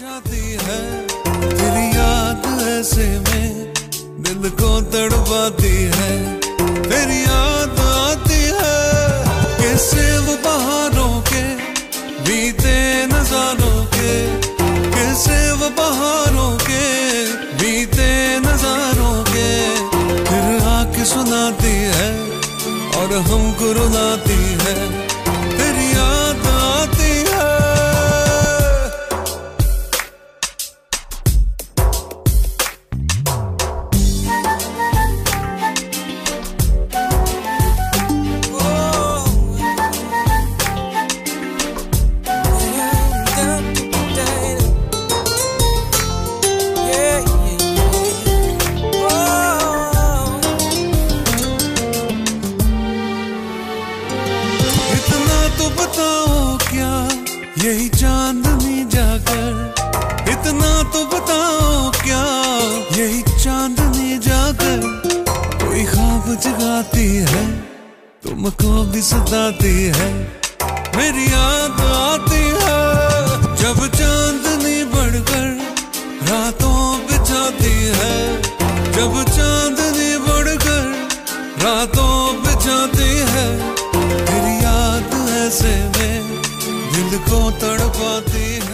जाती है। तेरी याद ऐसे में दिल को तड़पाती है। तेरी याद आती है कैसे वो बहारों के, बीते नजारों के कैसे वो बहारों के, बीते नजारों के। फिर आके सुनाती है और हमको रुलाती है। बताओ क्या यही चांदनी जाकर? इतना तो बताओ क्या यही चांदनी जाकर? कोई ख्वाब जगाती है, तुमको भी सताती है, मेरी याद आती है। जब चांदनी बढ़कर रातों बिछाती है, जब चांदनी बढ़कर रातों बिछाती है याद में दिल को तड़पाती